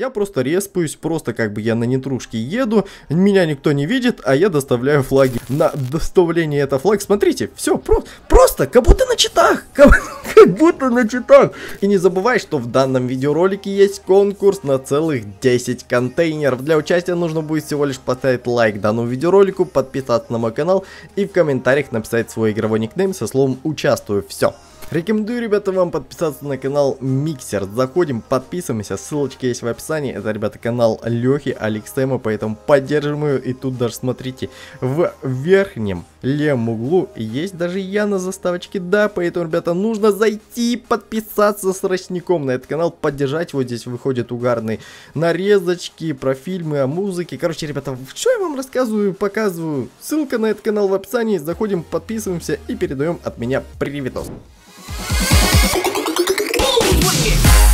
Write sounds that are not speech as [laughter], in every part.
Я просто респаюсь, просто как бы я на нетрушке еду, меня никто не видит, а я доставляю флаги. На доставление это флаг, смотрите, все, про просто, как будто на читах, как, [laughs] как будто на читах. И не забывай, что в данном видеоролике есть конкурс на целых 10 контейнеров. Для участия нужно будет всего лишь поставить лайк данному видеоролику, подписаться на мой канал и в комментариях написать свой игровой никнейм со словом «Участвую». Все. Рекомендую, ребята, вам подписаться на канал Миксер. Заходим, подписываемся, ссылочка есть в описании. Это, ребята, канал Лехи Алексема, поэтому поддержим ее. И тут даже, смотрите, в верхнем левом углу есть даже я на заставочке. Да, поэтому, ребята, нужно зайти подписаться с росником на этот канал, поддержать. Вот здесь выходят угарные нарезочки про фильмы, о музыке. Короче, ребята, что я вам рассказываю, показываю. Ссылка на этот канал в описании. Заходим, подписываемся и передаем от меня Yeah.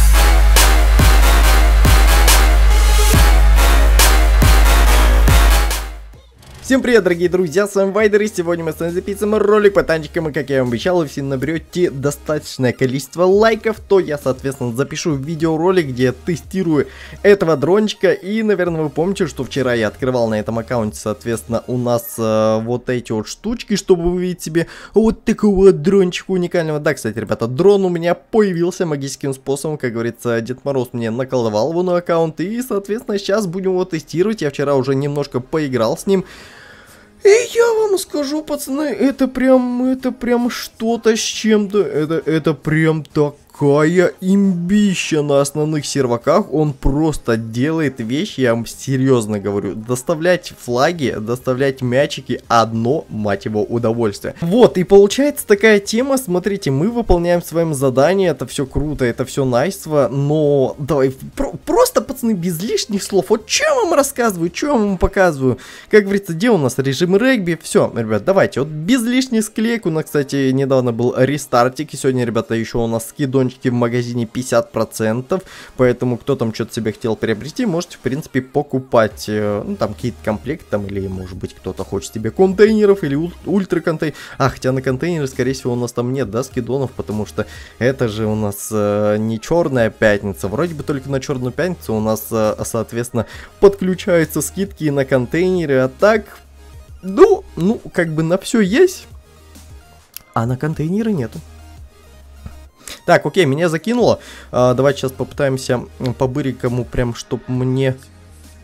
Всем привет, дорогие друзья, с вами Вайдер, и сегодня мы с вами записываем ролик по танчикам, и как я вам обещал, если наберете достаточное количество лайков, то я, соответственно, запишу видеоролик, где я тестирую этого дрончика, и, наверное, вы помните, что вчера я открывал на этом аккаунте, соответственно, у нас э, вот эти вот штучки, чтобы увидеть себе вот такого вот дрончика уникального. Да, кстати, ребята, дрон у меня появился магическим способом, как говорится, Дед Мороз мне наколдовал его на аккаунт, и, соответственно, сейчас будем его тестировать, я вчера уже немножко поиграл с ним, и я вам скажу, пацаны, это прям, это прям что-то с чем-то, это, это прям так такая имбища на основных серваках. Он просто делает вещи, я вам серьезно говорю. Доставлять флаги, доставлять мячики одно, мать его, удовольствие. Вот, и получается такая тема, смотрите, мы выполняем с вами задание, это все круто, это все найство, но давай, про просто, пацаны, без лишних слов. Вот что я вам рассказываю, что я вам показываю. Как говорится, где у нас режим регби? Все, ребят, давайте, вот без лишних склеек. У нас, кстати, недавно был рестартик, и сегодня, ребята, еще у нас скидон батончики в магазине 50%, поэтому кто там что-то себе хотел приобрести, можете, в принципе, покупать, э, ну, там, какие-то комплекты, там, или, может быть, кто-то хочет себе контейнеров, или ультра контейнер. А, хотя на контейнеры, скорее всего, у нас там нет, да, скидонов, потому что это же у нас э, не черная пятница, вроде бы только на черную пятницу у нас, э, соответственно, подключаются скидки на контейнеры, а так, ну, ну, как бы на все есть, а на контейнеры нету. Так, окей, меня закинуло. А, давайте сейчас попытаемся по бырикому прям, чтобы мне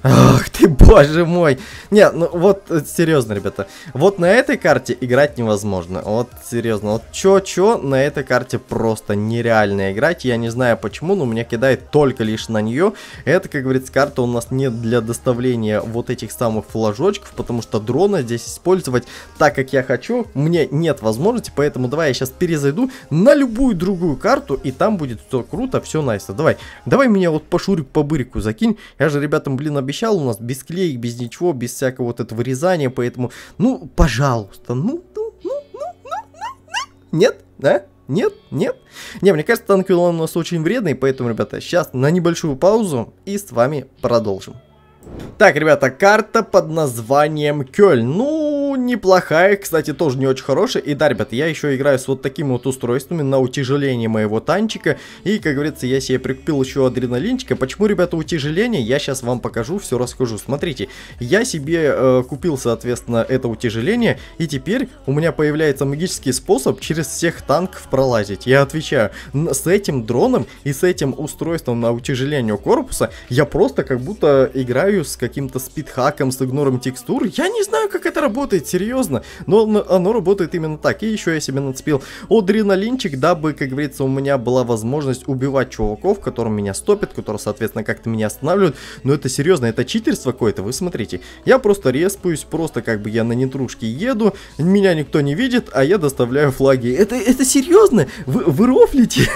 Ах ты, боже мой. Не, ну вот, э, серьезно, ребята. Вот на этой карте играть невозможно. Вот, серьезно. Вот чё-чё, на этой карте просто нереально играть. Я не знаю почему, но меня кидает только лишь на нее. Это, как говорится, карта у нас не для доставления вот этих самых флажочков, потому что дрона здесь использовать так, как я хочу, мне нет возможности. Поэтому давай я сейчас перезайду на любую другую карту, и там будет все круто, все найсно. Давай, давай меня вот по шурик, по бырику закинь. Я же ребятам, блин, обещал обещал, у нас без клеек, без ничего, без всякого вот этого вырезания, поэтому, ну, пожалуйста, ну, ну, ну, ну, ну, ну, нет, да? Нет? Нет? Не, мне кажется, танки у нас очень вредный, поэтому, ребята, сейчас на небольшую паузу и с вами продолжим. Так, ребята, карта под названием Кёльн. Ну, неплохая, кстати, тоже не очень хорошая. И да, ребята, я еще играю с вот такими вот устройствами на утяжеление моего танчика. И, как говорится, я себе прикупил еще адреналинчика. Почему, ребята, утяжеление? Я сейчас вам покажу, все расскажу. Смотрите, я себе э, купил, соответственно, это утяжеление. И теперь у меня появляется магический способ через всех танков пролазить. Я отвечаю, с этим дроном и с этим устройством на утяжеление корпуса я просто как будто играю с каким-то спидхаком, с игнором текстур. Я не знаю, как это работает, серьезно. Но оно работает именно так. И еще я себе нацепил адреналинчик, дабы, как говорится, у меня была возможность убивать чуваков, которые меня стопят, которые, соответственно, как-то меня останавливают. Но это серьезно, это читерство какое-то, вы смотрите. Я просто респаюсь, просто как бы я на нетрушке еду, меня никто не видит, а я доставляю флаги. Это, это серьезно? Вы, вы рофлите?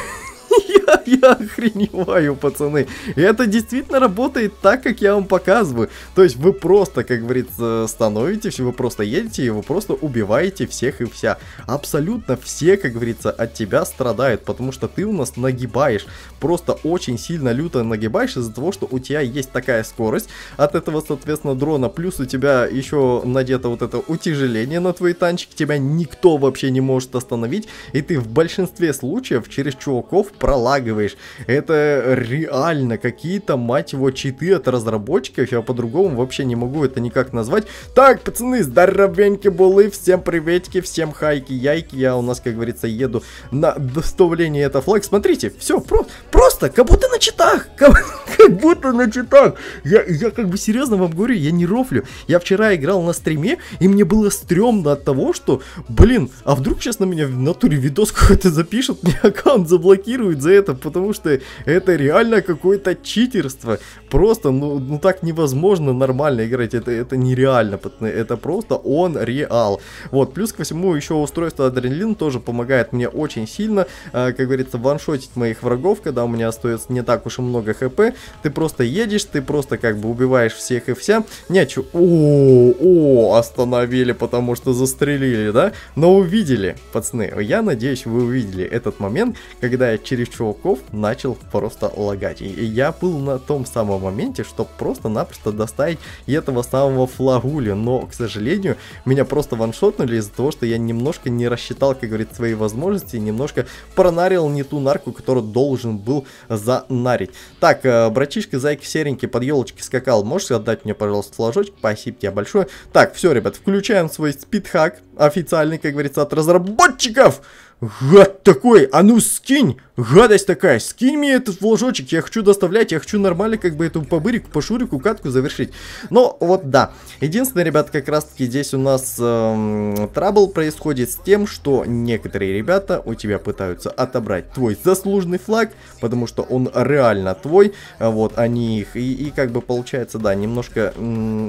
[laughs] я, охреневаю, пацаны. И это действительно работает так, как я вам показываю. То есть вы просто, как говорится, становитесь, вы просто едете и вы просто убиваете всех и вся. Абсолютно все, как говорится, от тебя страдают, потому что ты у нас нагибаешь. Просто очень сильно люто нагибаешь из-за того, что у тебя есть такая скорость от этого, соответственно, дрона. Плюс у тебя еще надето вот это утяжеление на твои танчики. Тебя никто вообще не может остановить. И ты в большинстве случаев через чуваков пролагиваешь залагиваешь. Это реально какие-то, мать его, читы от разработчиков. Я по-другому вообще не могу это никак назвать. Так, пацаны, здоровеньки булы, всем приветики, всем хайки, яйки. Я у нас, как говорится, еду на доставление это флаг. Смотрите, все, про просто, как будто на читах. [laughs] Как, как будто на читах. Я, я как бы серьезно вам говорю, я не рофлю. Я вчера играл на стриме, и мне было стрёмно от того, что, блин, а вдруг сейчас на меня в натуре видос [laughs] какой-то запишут, [laughs] мне аккаунт заблокируют за это, потому что это реально какое-то читерство. Просто, ну, ну так невозможно нормально играть, это, это нереально, это просто он реал. Вот, плюс ко всему еще устройство Адреналин тоже помогает мне очень сильно, э, как говорится, ваншотить моих врагов, когда у меня остается не так уж и много хп, ты просто едешь, ты просто как бы убиваешь всех и вся, не, чё, о, о, остановили, потому что застрелили, да, но увидели, пацаны, я надеюсь, вы увидели этот момент, когда я через чуваков начал просто лагать, и, я был на том самом моменте, чтобы просто-напросто доставить этого самого флагули, но, к сожалению, меня просто ваншотнули из-за того, что я немножко не рассчитал, как говорит, свои возможности, немножко пронарил не ту нарку, которую должен был занарить. Так, э, братишка, зайка серенький, под елочки скакал, можешь отдать мне, пожалуйста, флажочек? Спасибо тебе большое. Так, все, ребят, включаем свой спидхак, официальный, как говорится, от разработчиков. Гад такой, а ну скинь, гадость такая, скинь мне этот флажочек, я хочу доставлять, я хочу нормально как бы эту по бырику, катку завершить. Но вот да, единственное, ребят, как раз таки здесь у нас эм, происходит с тем, что некоторые ребята у тебя пытаются отобрать твой заслуженный флаг, потому что он реально твой, вот, они их, и, и как бы получается, да, немножко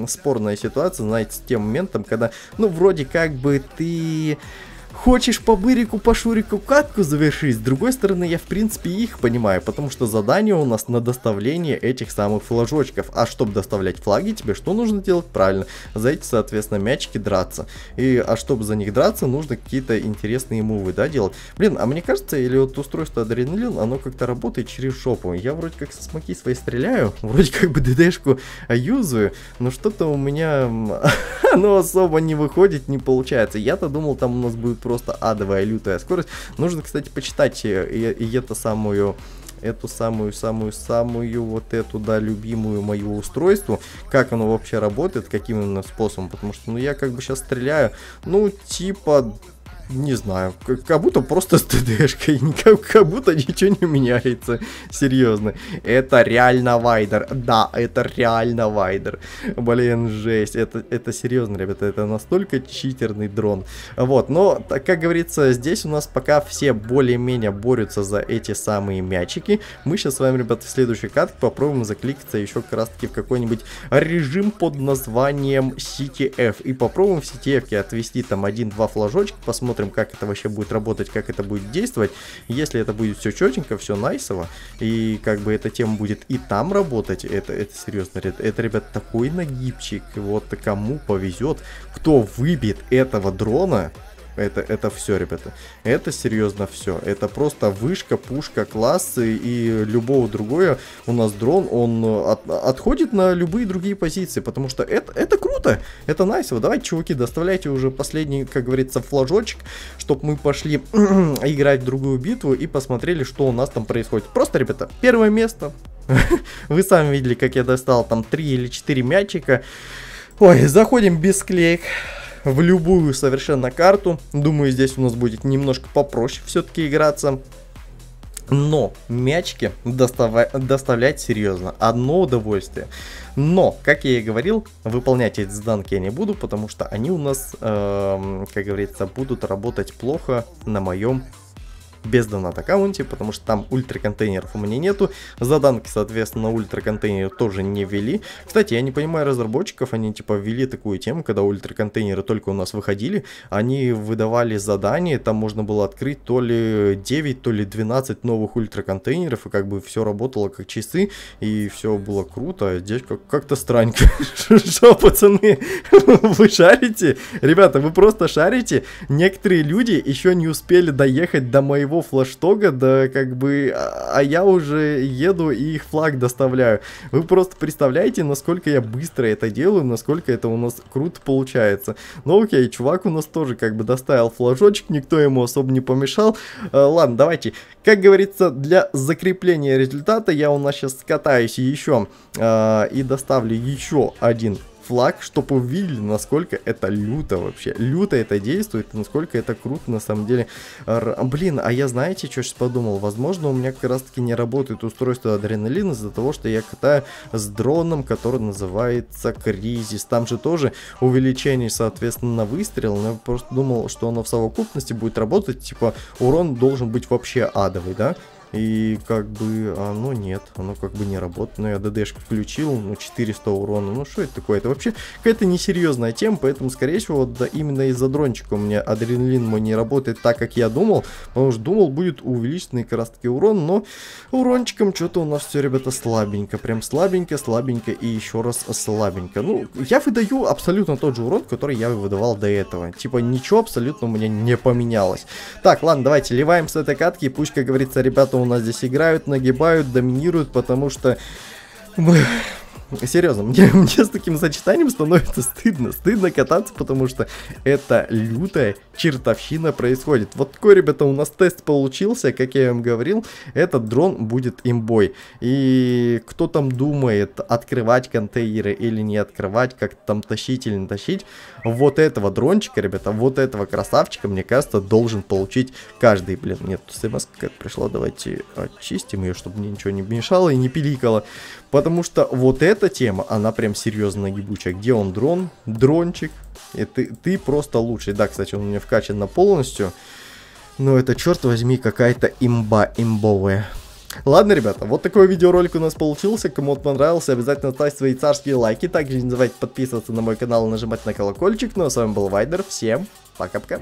спорная ситуация, знаете, с тем моментом, когда, ну, вроде как бы ты Хочешь по бырику, по шурику катку завершить? С другой стороны, я в принципе их понимаю, потому что задание у нас на доставление этих самых флажочков. А чтобы доставлять флаги, тебе что нужно делать? Правильно, за эти, соответственно, мячики драться. И, а чтобы за них драться, нужно какие-то интересные мувы, да, делать. Блин, а мне кажется, или вот устройство адреналин, оно как-то работает через шопу. Я вроде как со смоки свои стреляю, [laughs] вроде как бы ДДшку юзаю, но что-то у меня [laughs] оно особо не выходит, не получается. Я-то думал, там у нас будет просто адовая лютая скорость. Нужно, кстати, почитать и, и, и эту самую эту самую, самую, самую вот эту, да, любимую мою устройство, как оно вообще работает, каким именно способом, потому что, ну, я как бы сейчас стреляю, ну, типа, не знаю, как, будто просто с ТДшкой, [laughs] как, как будто ничего не меняется, серьезно. Это реально вайдер, да, это реально вайдер. Блин, жесть, это, это серьезно, ребята, это настолько читерный дрон. Вот, но, как говорится, здесь у нас пока все более-менее борются за эти самые мячики. Мы сейчас с вами, ребята, в следующей катке попробуем закликаться еще как раз-таки в какой-нибудь режим под названием CTF. И попробуем в CTF отвести там один-два флажочка, посмотрим, посмотрим, как это вообще будет работать, как это будет действовать. Если это будет все четенько, все найсово, и как бы эта тема будет и там работать, это, это серьезно, это, это, ребят, такой нагибчик, вот кому повезет, кто выбит этого дрона, это, это все, ребята. Это серьезно все. Это просто вышка, пушка, классы и любого другое. У нас дрон, он от, отходит на любые другие позиции, потому что это, это круто. Это найсово. Давайте, чуваки, доставляйте уже последний, как говорится, флажочек, чтобы мы пошли [clears throat] играть в другую битву и посмотрели, что у нас там происходит. Просто, ребята, первое место. [laughs] Вы сами видели, как я достал там 3 или 4 мячика. Ой, заходим без клеек в любую совершенно карту. Думаю, здесь у нас будет немножко попроще все-таки играться. Но мячики достава- доставлять серьезно. Одно удовольствие. Но, как я и говорил, выполнять эти заданки я не буду, потому что они у нас, э, как говорится, будут работать плохо на моем без донат аккаунте, потому что там ультра контейнеров у меня нету. Заданки, соответственно, ультра контейнеры тоже не ввели. Кстати, я не понимаю разработчиков, они типа ввели такую тему, когда ультра контейнеры только у нас выходили, они выдавали задания, там можно было открыть то ли 9, то ли 12 новых ультра контейнеров, и как бы все работало как часы, и все было круто, а здесь как- как-то странненько. [laughs] Что, пацаны, [laughs] вы шарите? Ребята, вы просто шарите? Некоторые люди еще не успели доехать до моего моего флаштога, да как бы, а, а я уже еду и их флаг доставляю. Вы просто представляете, насколько я быстро это делаю, насколько это у нас круто получается. Ну окей, чувак у нас тоже как бы доставил флажочек, никто ему особо не помешал. А, ладно, давайте. Как говорится, для закрепления результата я у нас сейчас скатаюсь еще а, и доставлю еще один флаг, чтобы увидели, насколько это люто вообще. Люто это действует, насколько это круто на самом деле. Р Блин, а я знаете, что сейчас подумал? Возможно, у меня как раз таки не работает устройство адреналин из-за того, что я катаю с дроном, который называется Кризис. Там же тоже увеличение, соответственно, на выстрел. Но я просто думал, что оно в совокупности будет работать. Типа, урон должен быть вообще адовый, да? И как бы оно нет, оно как бы не работает. Но я ДДшку включил, ну 400 урона. Ну что это такое? Это вообще какая-то несерьезная тема, поэтому скорее всего да, именно из-за дрончика у меня адреналин мой не работает так, как я думал. Потому что думал будет увеличенный как раз таки урон, но урончиком что-то у нас все, ребята, слабенько. Прям слабенько, слабенько и еще раз слабенько. Ну, я выдаю абсолютно тот же урон, который я выдавал до этого. Типа ничего абсолютно у меня не поменялось. Так, ладно, давайте ливаем с этой катки. Пусть, как говорится, ребята у нас здесь играют, нагибают, доминируют, потому что мы Серьезно, мне, [laughs] мне с таким сочетанием становится стыдно. Стыдно кататься, потому что это лютая чертовщина происходит. Вот такой, ребята, у нас тест получился. Как я вам говорил, этот дрон будет имбой. И кто там думает, открывать контейнеры или не открывать, как там тащить или не тащить, вот этого дрончика, ребята, вот этого красавчика, мне кажется, должен получить каждый. Блин, нет, смс какая-то пришла. Давайте очистим ее, чтобы мне ничего не мешало и не пиликало. Потому что вот эта тема, она прям серьезно нагибучая. Где он дрон? Дрончик. И ты, ты просто лучший. Да, кстати, он у меня вкачан на полностью. Но это, черт возьми, какая-то имба имбовая. Ладно, ребята, вот такой видеоролик у нас получился. Кому он понравился, обязательно ставьте свои царские лайки. Также не забывайте подписываться на мой канал и нажимать на колокольчик. Ну а с вами был Вайдер. Всем пока-пока.